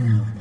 Mm.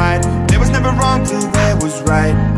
white There was never wrong till there was right.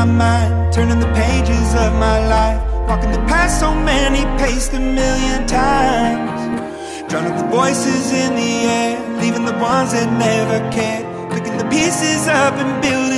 my mind, turning the pages of my life, walking the path so many paced a million times. Drowning the voices in the air, leaving the ones that never cared, picking the pieces up and building.